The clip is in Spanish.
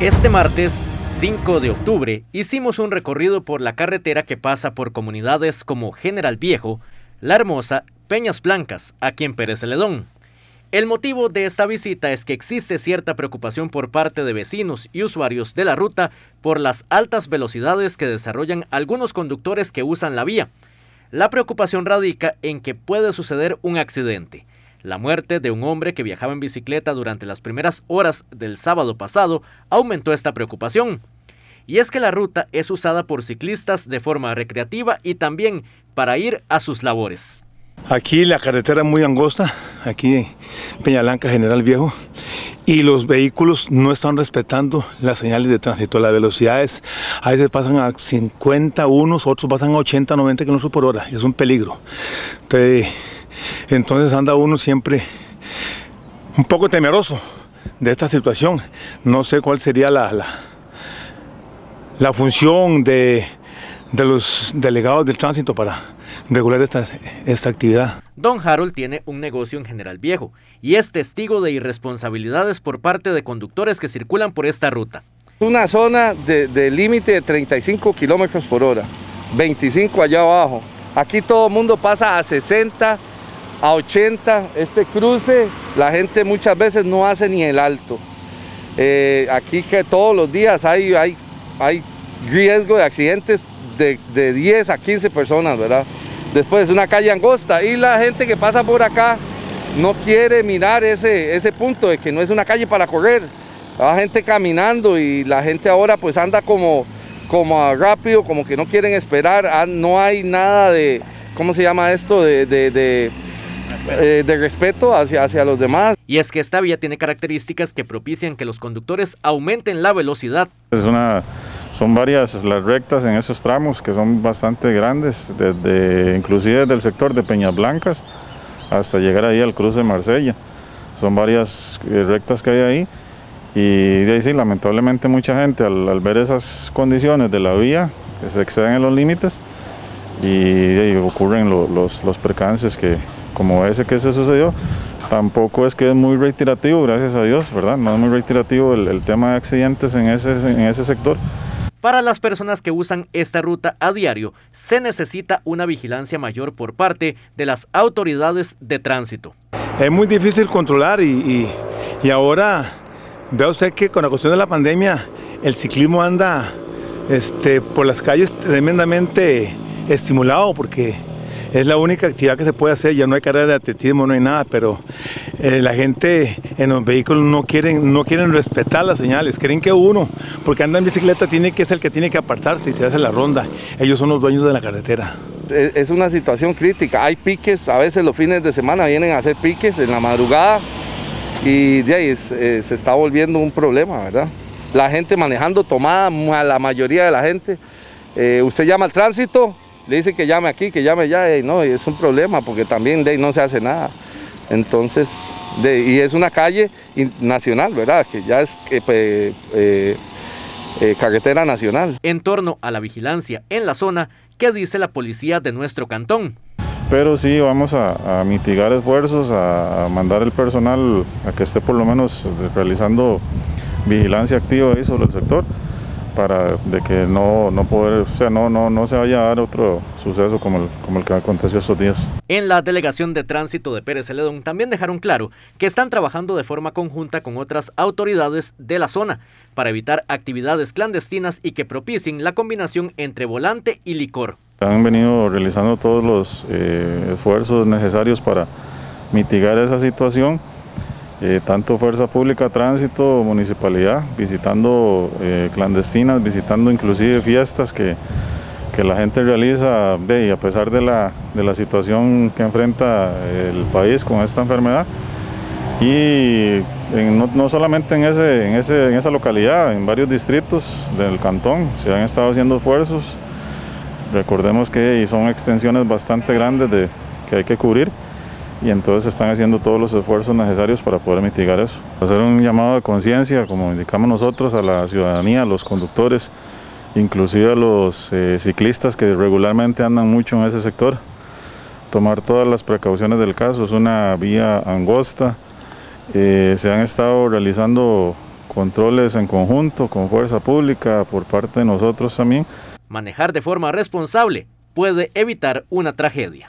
Este martes 5 de octubre hicimos un recorrido por la carretera que pasa por comunidades como General Viejo, La Hermosa, Peñas Blancas, aquí en Pérez Celedón. El motivo de esta visita es que existe cierta preocupación por parte de vecinos y usuarios de la ruta por las altas velocidades que desarrollan algunos conductores que usan la vía. La preocupación radica en que puede suceder un accidente. La muerte de un hombre que viajaba en bicicleta durante las primeras horas del sábado pasado aumentó esta preocupación. Y es que la ruta es usada por ciclistas de forma recreativa y también para ir a sus labores. Aquí la carretera es muy angosta, aquí en Peñalanca, General Viejo, y los vehículos no están respetando las señales de tránsito. Las velocidades a veces pasan a 50 unos, otros pasan a 80, 90 kilómetros por hora, es un peligro. Entonces, entonces anda uno siempre un poco temeroso de esta situación. No sé cuál sería la, la, la función de, de los delegados del tránsito para regular esta, esta actividad. Don Harold tiene un negocio en General Viejo y es testigo de irresponsabilidades por parte de conductores que circulan por esta ruta. Una zona de, de límite de 35 kilómetros por hora, 25 allá abajo. Aquí todo el mundo pasa a 60, a 80. Este cruce, la gente muchas veces no hace ni el alto. Eh, aquí que todos los días hay, hay, hay riesgo de accidentes de, de 10 a 15 personas, ¿verdad? Después es una calle angosta y la gente que pasa por acá no quiere mirar ese, ese punto de que no es una calle para correr. Va gente caminando y la gente ahora pues anda como, como rápido, como que no quieren esperar. Ah, no hay nada de, ¿cómo se llama esto? De, eh, de respeto hacia, hacia los demás. Y es que esta vía tiene características que propician que los conductores aumenten la velocidad. Es una son varias las rectas en esos tramos que son bastante grandes, desde, inclusive desde el sector de Peñas Blancas hasta llegar ahí al cruce de Marsella. Son varias eh, rectas que hay ahí y de ahí sí, lamentablemente mucha gente al, ver esas condiciones de la vía que se exceden en los límites y, ahí ocurren los, los percances que como ese que se sucedió, tampoco es que es muy reiterativo, gracias a Dios, ¿verdad? No es muy reiterativo el, el tema de accidentes en ese, en ese sector. Para las personas que usan esta ruta a diario, se necesita una vigilancia mayor por parte de las autoridades de tránsito. Es muy difícil controlar y, y, y ahora vea usted que con la cuestión de la pandemia el ciclismo anda este, por las calles tremendamente estimulado porque es la única actividad que se puede hacer, ya no hay carrera de atletismo, no hay nada, pero eh, la gente en los vehículos no quieren, no quieren respetar las señales, creen que uno, porque anda en bicicleta, tiene que ser el que tiene que apartarse y tirarse la ronda, ellos son los dueños de la carretera. Es una situación crítica, hay piques, a veces los fines de semana vienen a hacer piques en la madrugada y de ahí es, eh, se está volviendo un problema, ¿verdad? La gente manejando tomada, la mayoría de la gente, eh, usted llama al tránsito, le dice que llame aquí, que llame allá, y no, es un problema porque también de ahí no se hace nada. Entonces, de, y es una calle nacional, ¿verdad? Que ya es eh, eh, eh, carretera nacional. En torno a la vigilancia en la zona, ¿qué dice la policía de nuestro cantón? Pero sí, vamos a, a mitigar esfuerzos, a, a, mandar el personal a que esté por lo menos realizando vigilancia activa ahí sobre el sector para de que no, no, poder, o sea, no, no, no se vaya a dar otro suceso como el, como el que aconteció estos días. En la Delegación de Tránsito de Pérez Celedón también dejaron claro que están trabajando de forma conjunta con otras autoridades de la zona para evitar actividades clandestinas y que propicien la combinación entre volante y licor. Han venido realizando todos los eh, esfuerzos necesarios para mitigar esa situación eh, tanto Fuerza Pública, Tránsito, Municipalidad, visitando eh, clandestinas, visitando inclusive fiestas que, que la gente realiza ve, y a pesar de la, de la situación que enfrenta el país con esta enfermedad. Y no, no, solamente en, ese, en, ese, en esa localidad, en varios distritos del cantón se han estado haciendo esfuerzos. Recordemos que son extensiones bastante grandes de, que hay que cubrir y entonces están haciendo todos los esfuerzos necesarios para poder mitigar eso. Hacer un llamado de conciencia, como indicamos nosotros, a la ciudadanía, a los conductores, inclusive a los eh, ciclistas que regularmente andan mucho en ese sector, tomar todas las precauciones del caso, es una vía angosta, eh, se han estado realizando controles en conjunto con fuerza pública por parte de nosotros también. Manejar de forma responsable puede evitar una tragedia.